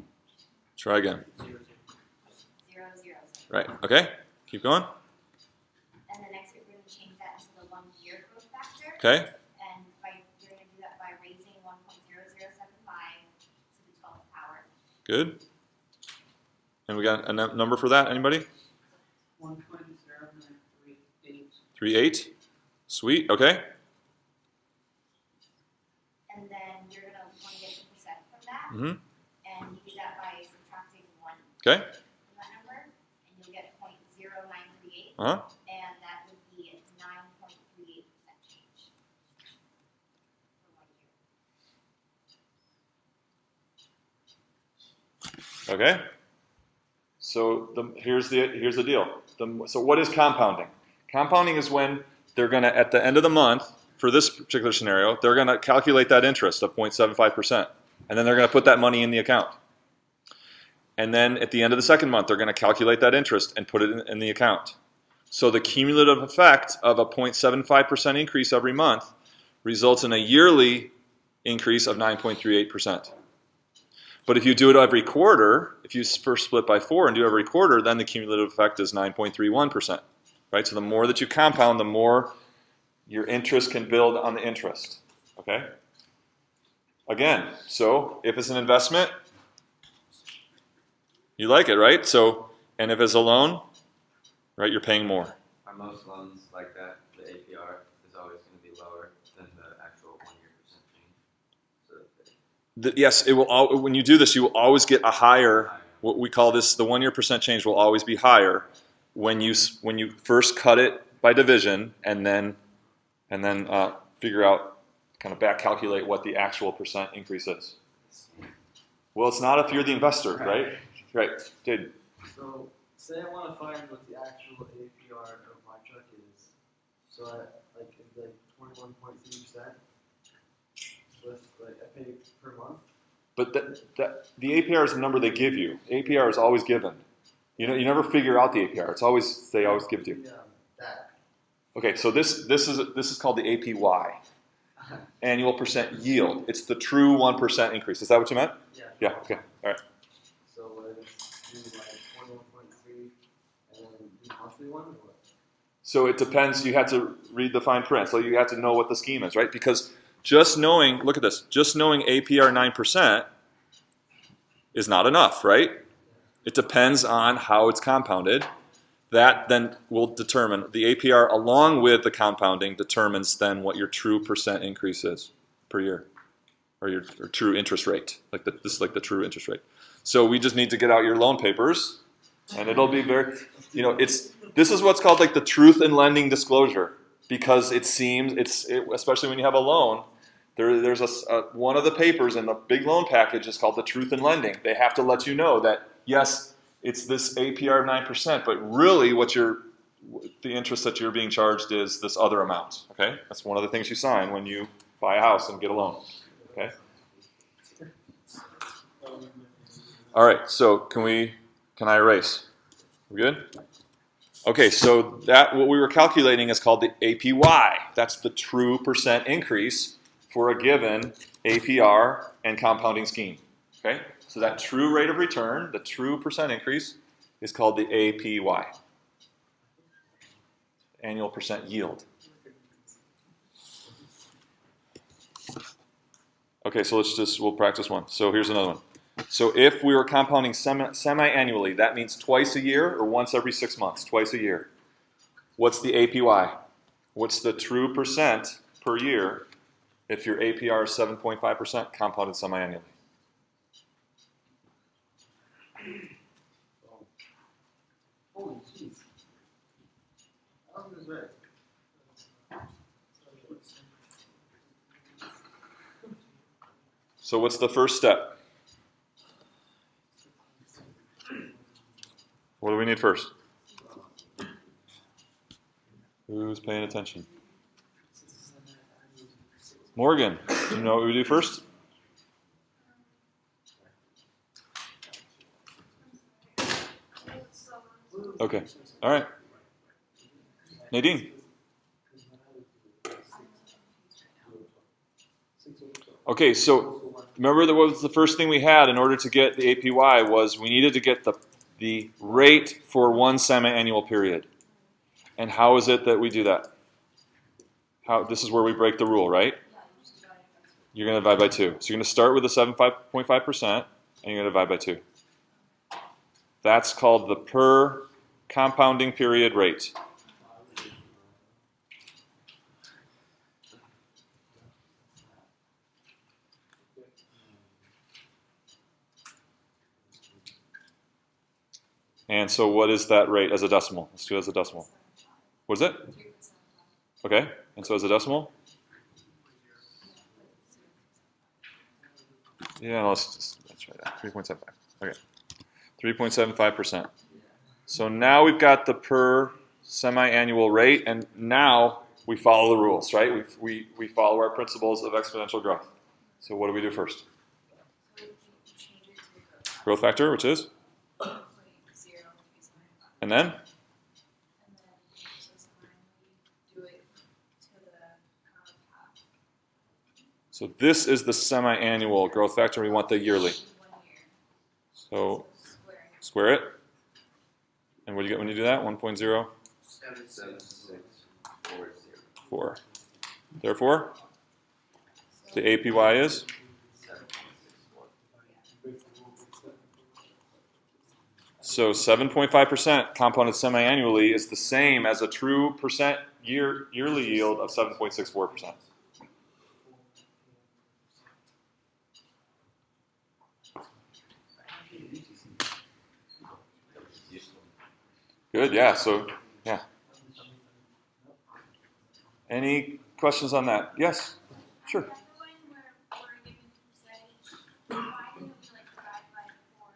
Try again. zero zero seven. Right. Okay. Keep going. And the next, we're gonna change that into the one year growth factor. Okay. And by, you're gonna do that by raising one point zero zero seven five to the twelfth power. Good. And we got a number for that? Anybody? One point zero nine three eight. Three eight. Sweet. Okay. And then you're gonna wanna get the percent from that, Mm-hmm. and you do that by subtracting one Okay. from that number, and you'll get point zero nine three eight, Uh huh. and that would be nine point three eight percent change. For one year. Okay. So the, here's the here's the deal. The, so what is compounding? Compounding is when they're going to at the end of the month for this particular scenario, they're going to calculate that interest of 0.75 percent, and then they're going to put that money in the account. And then at the end of the second month, they're going to calculate that interest and put it in, in the account. So the cumulative effect of a 0.75 percent increase every month results in a yearly increase of 9.38 percent. But if you do it every quarter, if you first split by four and do every quarter, then the cumulative effect is 9.31%. Right? So the more that you compound, the more your interest can build on the interest. Okay? Again, so if it's an investment, you like it, right? So, and if it's a loan, right, you're paying more. Are most loans like that, the APR is always going to be lower than the actual one year percent change? So The- yes, it will. Al- when you do this, you will always get a higher. they- What we call this, the one-year percent change will always be higher when you when you first cut it by division and then and then uh, figure out kind of back calculate what the actual percent increase is. Well, it's not if you're the investor, right? Right. Did So, say I wanna find what the actual APR of my truck is, so I, like, it'd like twenty-one point three percent. With, like, I pay per month, but that, that the APR is the number they give you. APR is always given. You know, you never figure out the APR. It's always they always give to you. that. Okay, so this this is this is called the APY, annual percent yield. It's the true one percent increase. Is that what you meant? Yeah. Yeah. Okay. All right. So, uh, would it like twenty-one point three, and then monthly one. So it depends. You have to read the fine print. So you have to know what the scheme is, right? Because just knowing, look at this, just knowing APR nine percent is not enough, right? It depends on how it's compounded. That then will determine the APR along with the compounding determines then what your true percent increase is per year, or your true interest rate. Like the, this is like the true interest rate. So we just need to get out your loan papers, and it'll be very, you know, it's this is what's called like the truth in lending disclosure because it seems it's it, especially when you have a loan. There, there's a, a- one of the papers in the big loan package is called the truth in lending. They have to let you know that yes, it's this APR of nine percent, but really what you're the interest that you're being charged is this other amount. Okay, that's one of the things you sign when you buy a house and get a loan. Okay. All right. So can we? Can I erase? We good? Okay. So that what we were calculating is called the APY. That's the true percent increase for a given APR and compounding scheme. Okay. So that true rate of return, the true percent increase, is called the APY, annual percent yield. Okay, so let's just, we'll practice one. So here's another one. So if we were compounding semi- semi-annually, that means twice a year or once every six months, twice a year. What's the APY? What's the true percent per year if your APR is 7.5% compounded semi-annually? So what's the first step? What do we need first? Who's paying attention? Morgan, do you know what we do first? Okay, all right. Nadine. Okay, so remember that was the first thing we had in order to get the APY was we needed to get the, the rate for one semi-annual period. And how is it that we do that? How, this is where we break the rule, right? You're going to divide by 2. So you're going to start with the 7.5% and you're going to divide by 2. That's called the per compounding period rate. And so what is that rate as a decimal? Let's do it as a decimal. What is it? Okay, and so as a decimal? Yeah, let's just, let's try that. 3.75. Okay. 3.75%. So now we've got the per semi-annual rate, and now we follow the rules, right? We, we, we follow our principles of exponential growth. So what do we do first? Growth factor, which is? And then? So this is the semi-annual growth factor. We want the yearly. So square it. And what do you get when you do that? 1.0? Seven, seven, six, four, zero. 4. Therefore, the APY is? So 7.5% compounded semi-annually is the same as a true percent year yearly yield of 7.64%. Good, yeah. So, yeah. Any questions on that? Yes, sure.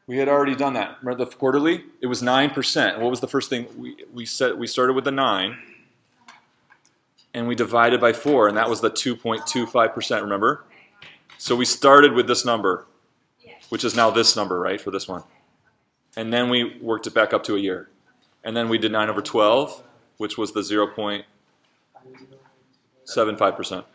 We had already done that. Remember the quarterly? It was nine percent. What was the first thing we we said? We started with the nine, and we divided by four, and that was the two point two five percent. Remember? So we started with this number, which is now this number, right, for this one, and then we worked it back up to a year, and then we did nine over twelve, which was the zero point seven five percent.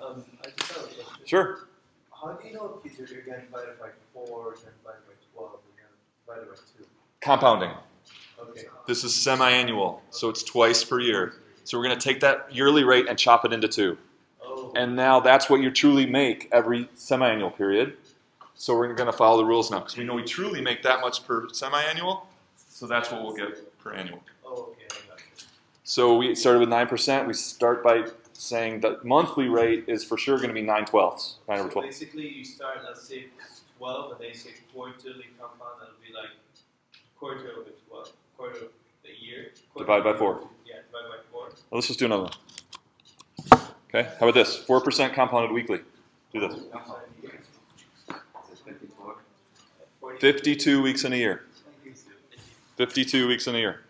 Um, I just have a question. Sure. How do you know if you're you're divided by four, then divided by twelve, or you're divided by two? Compounding. Okay. This is semi-annual, so it's twice per year. So we're going to take that yearly rate and chop it into two. Oh. And now that's what you truly make every semi-annual period. So we're going to follow the rules now because we know we truly make that much per semi-annual. So that's what we'll get per annual. Oh, okay, I got you. So we started with 9%. We start by saying the monthly rate is for sure going to be 9 twelfths, 9 over So 12. basically, you start, let's say, 12, and then you say quarterly compound, that'll be like quarter of the 12, quarter of the year. quarter Divide by four. Yeah, divide by 4. Well, let's just do another one. Okay, how about this? 4% compounded weekly. Do this. Is it fifty-four? 40. 52 weeks in a year. Thank you. 52 weeks in a year.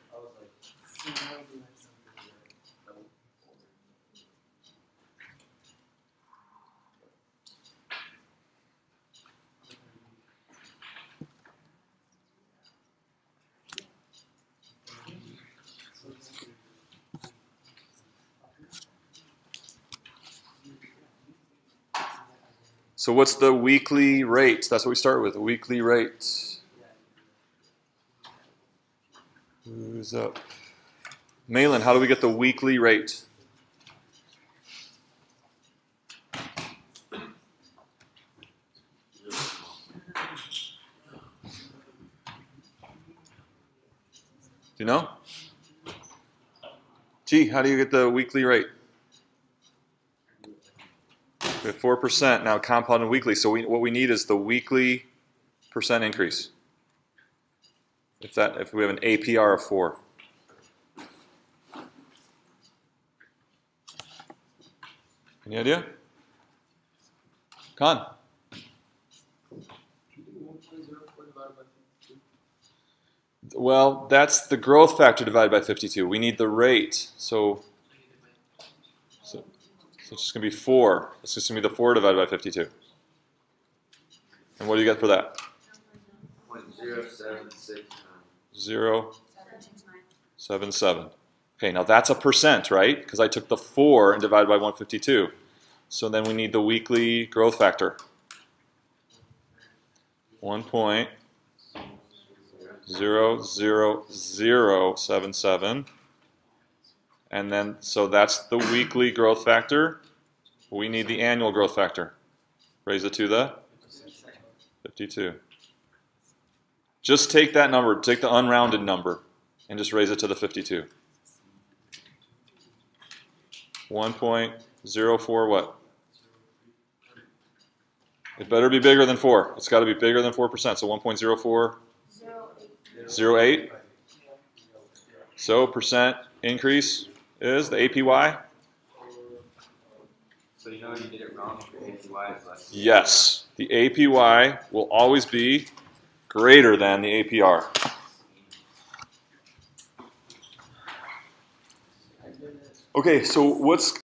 So what's the weekly rate? That's what we start with, weekly rate. Who's up? Malin, how do we get the weekly rate? Do you know? Gee, how do you get the weekly rate? We have 4% now compounded weekly. So we, what we need is the weekly percent increase. If that if we have an APR of 4. Any idea? Con? Well, that's the growth factor divided by 52. We need the rate. So, so, so it's just going to be 4. It's just going to be the 4 divided by 52. And what do you get for that? Point zero seven six nine. 0, 7, 7. Okay, now that's a percent, right? Because I took the 4 and divided by 152. So then we need the weekly growth factor. 1.00077. And then, so that's the weekly growth factor. We need the annual growth factor. Raise it to the 52. Just take that number, take the unrounded number, and just raise it to the 52. 1.04 what? It better be bigger than 4. It's got to be bigger than 4%. So 1.04, 08. So percent increase is the APY? So you know you did it wrong, your APY is less. Yes. The APY will always be greater than the APR. Okay, so what's